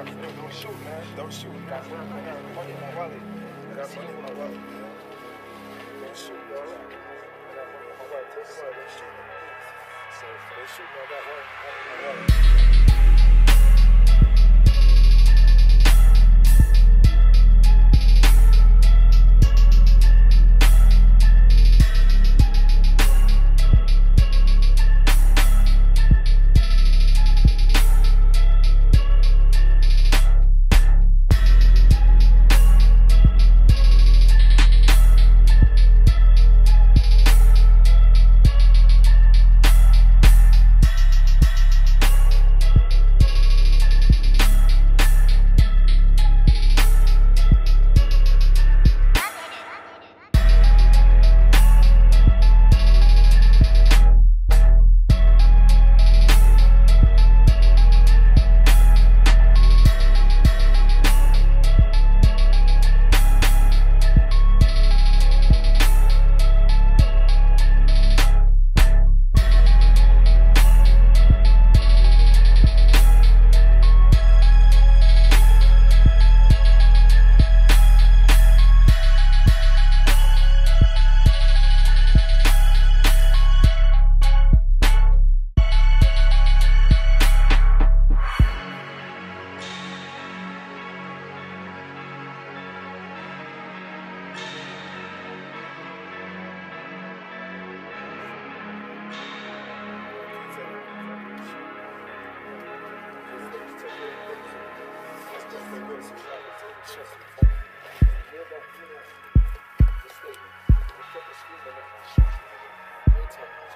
Don't shoot, man. Don't shoot. Got money, I got money in my wallet. I got money in my wallet. Don't shoot, bro. I got money in my wallet. Take the wallet. Don't shoot. So, for they shoot, I got money in my wallet.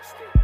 Stay.